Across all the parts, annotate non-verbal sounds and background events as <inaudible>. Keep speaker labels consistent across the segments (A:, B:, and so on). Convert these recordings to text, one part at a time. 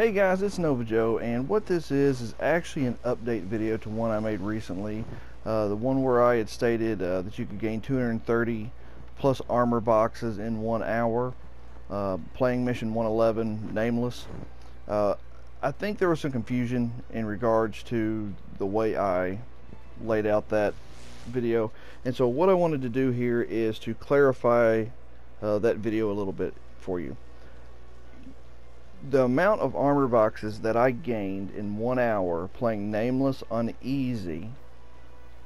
A: Hey guys, it's Nova Joe, and what this is is actually an update video to one I made recently. Uh, the one where I had stated uh, that you could gain 230 plus armor boxes in one hour, uh, playing mission 111, Nameless. Uh, I think there was some confusion in regards to the way I laid out that video, and so what I wanted to do here is to clarify uh, that video a little bit for you the amount of armor boxes that I gained in one hour playing Nameless Uneasy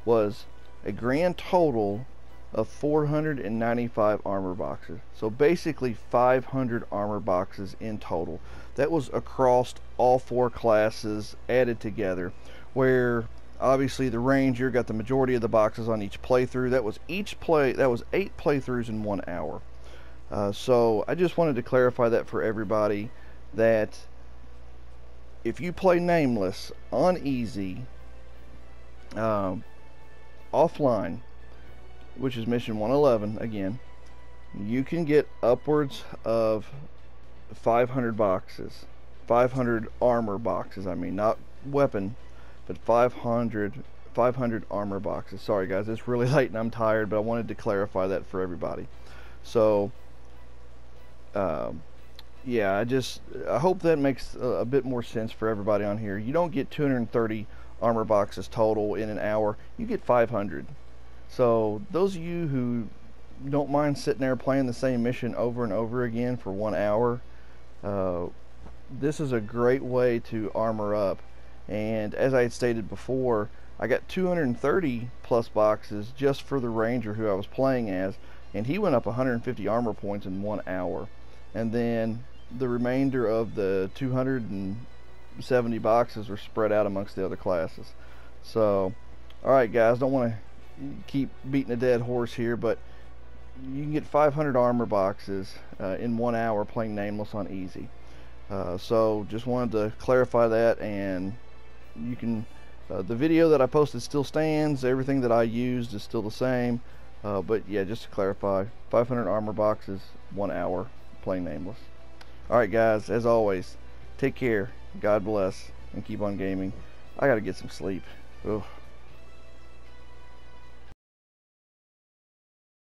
A: was a grand total of 495 armor boxes. So basically 500 armor boxes in total. That was across all four classes added together where obviously the ranger got the majority of the boxes on each playthrough. That was each play that was 8 playthroughs in 1 hour. Uh, so I just wanted to clarify that for everybody that if you play Nameless on easy, uh, offline, which is mission 111 again, you can get upwards of 500 boxes. 500 armor boxes, I mean, not weapon, but 500 500 armor boxes. Sorry guys, it's really <laughs> late and I'm tired, but I wanted to clarify that for everybody. So, um, yeah, I just I hope that makes a, a, bit more sense for everybody on here. You don't get 230 armor boxes total in an hour. You get 500. So those of you who don't mind sitting there playing the same mission over and over again for one hour, uh, this is a great way to armor up. And as I had stated before, I got 230 plus boxes just for the ranger who I was playing as, and he went up 150 armor points in one hour. And then the remainder of the 270 boxes are spread out amongst the other classes. So, alright guys, don't want to keep beating a dead horse here, but you can get 500 armor boxes uh, in one hour playing Nameless on easy. Uh, so, just wanted to clarify that, and you can. Uh, the video that I posted still stands. Everything that I used is still the same. Uh, but yeah, just to clarify, 500 armor boxes, one hour playing Nameless. Alright guys, as always, take care, God bless, and keep on gaming. I gotta get some sleep. Ugh.